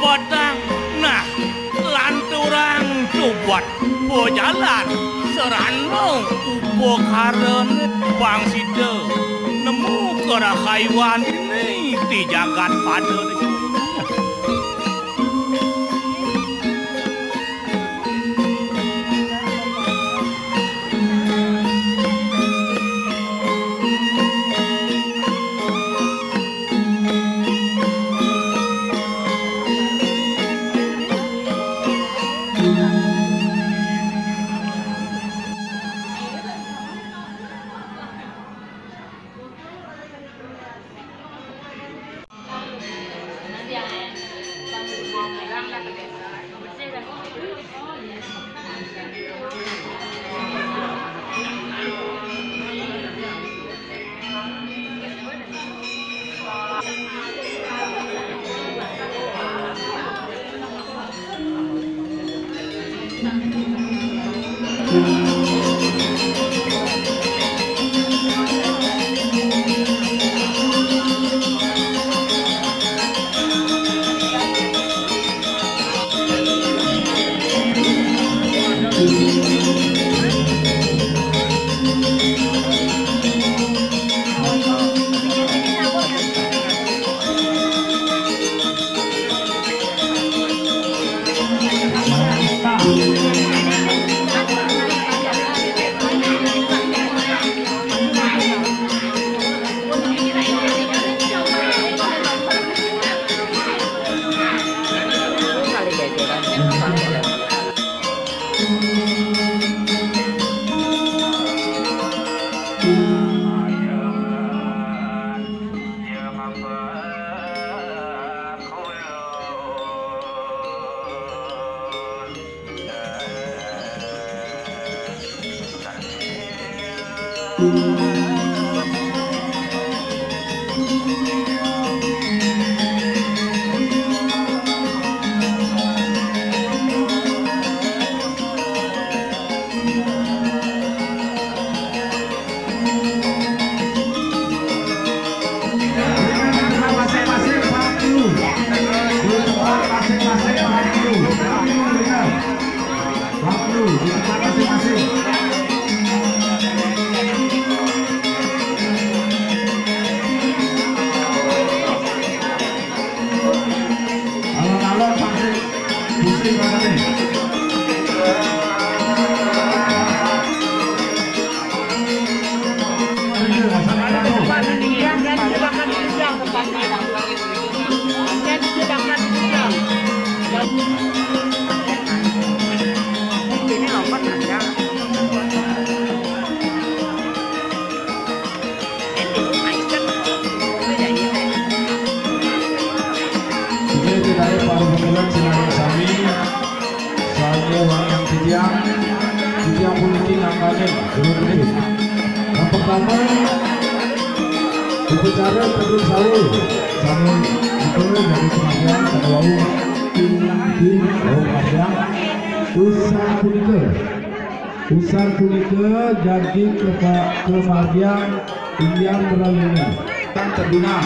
bodang nah lanturang cubot. Bojalan seranung bokareun bang sida. Nemu kara haywan ini di jagat padeun Pertama Upacara teguh sawu Sami itu dari kematian Tim Oh Kasiang Usar Kunika Usar Kunika Jadi kemargian Indian Berlalu Yang terbina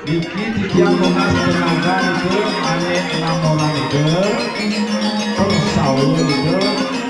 Diki titiang monas tenaga itu ane enam orang itu itu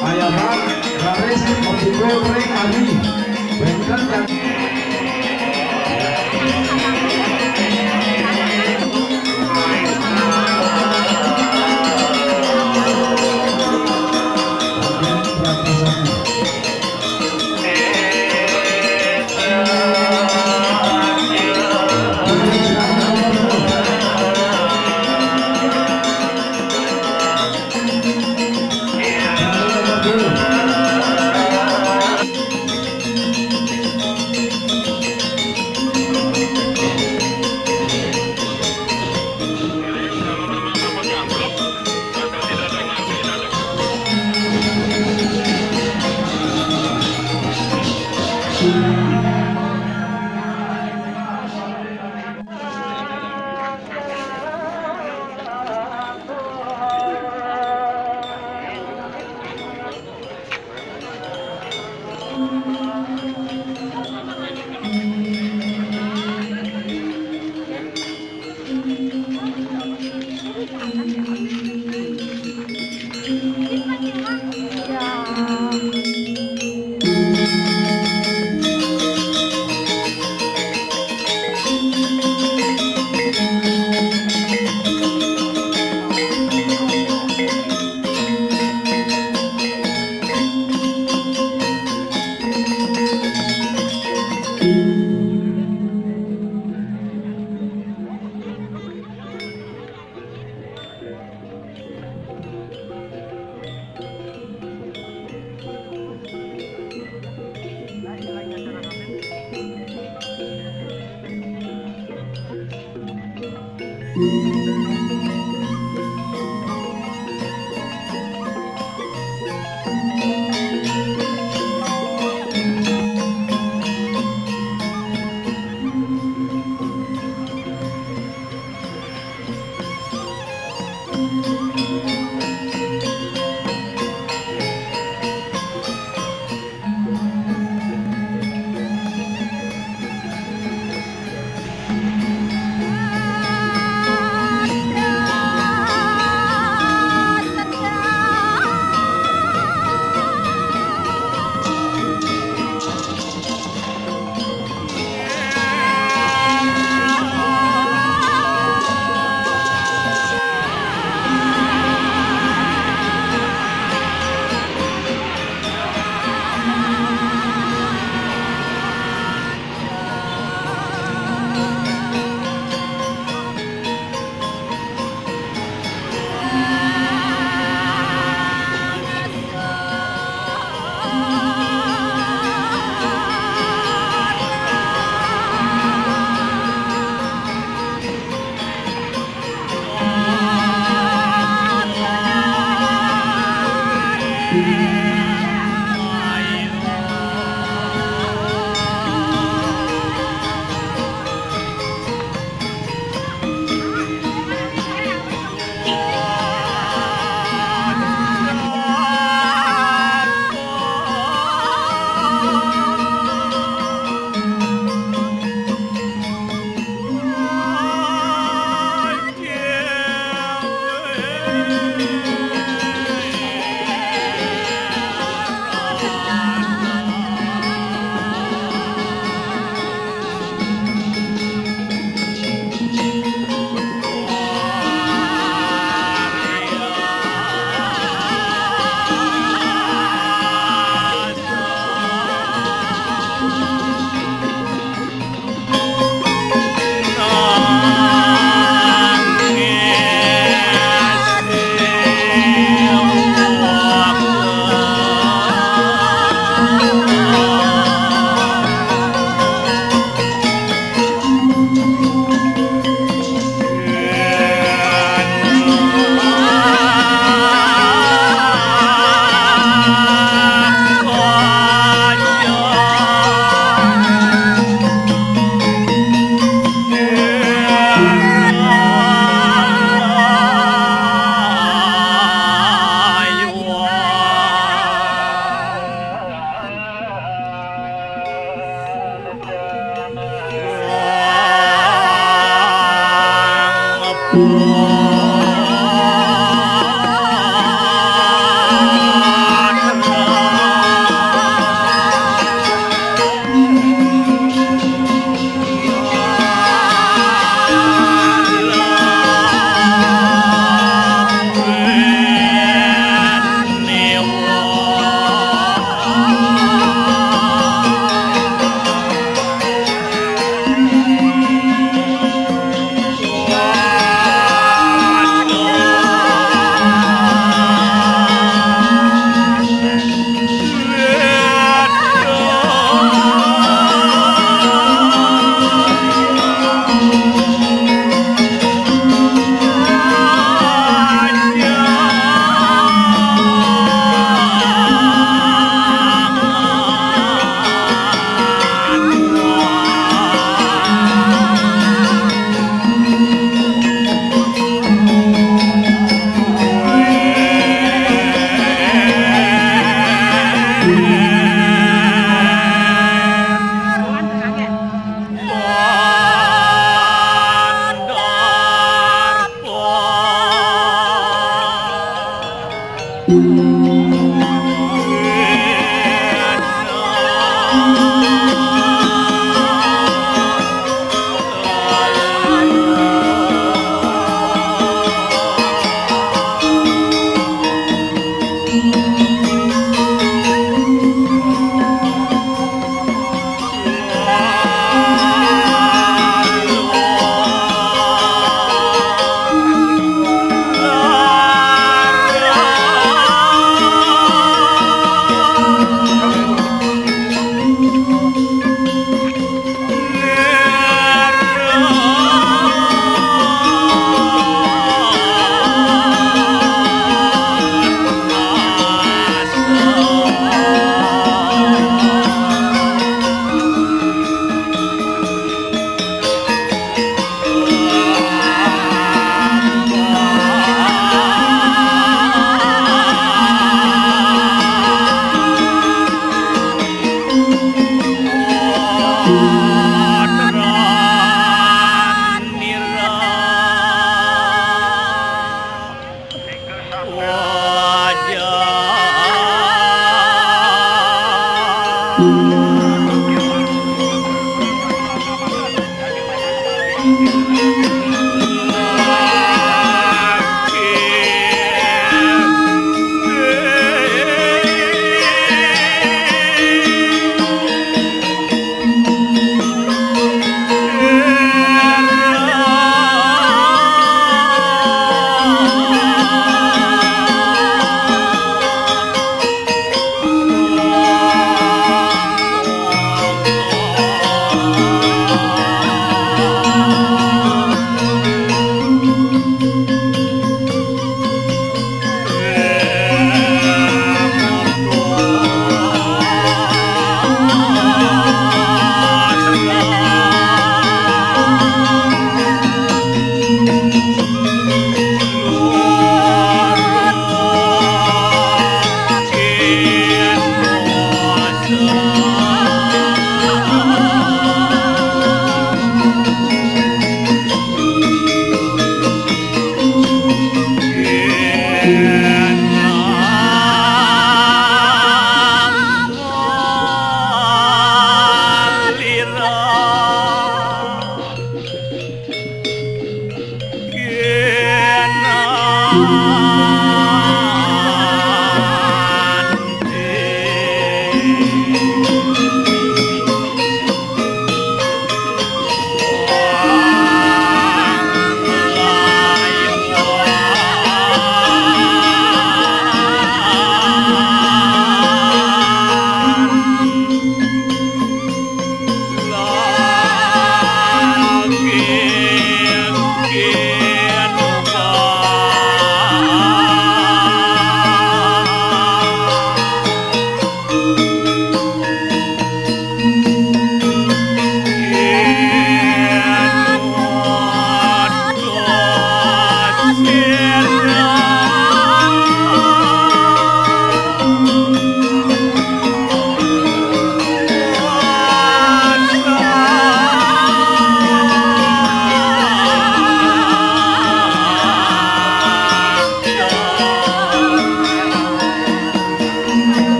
ayaman garis optical ring kami bengkel dan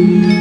Música